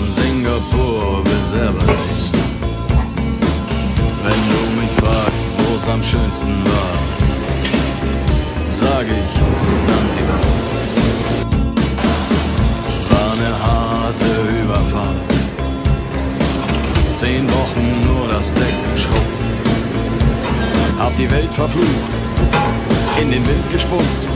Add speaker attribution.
Speaker 1: von Singapur bis Everett. Wenn du mich fragst, wo es am schönsten war, sag ich Sansibar. War eine harte Überfahrt. Zehn Wochen nur das Deck geschrubbt. Hab die Welt verflucht, in den Wind gespuckt.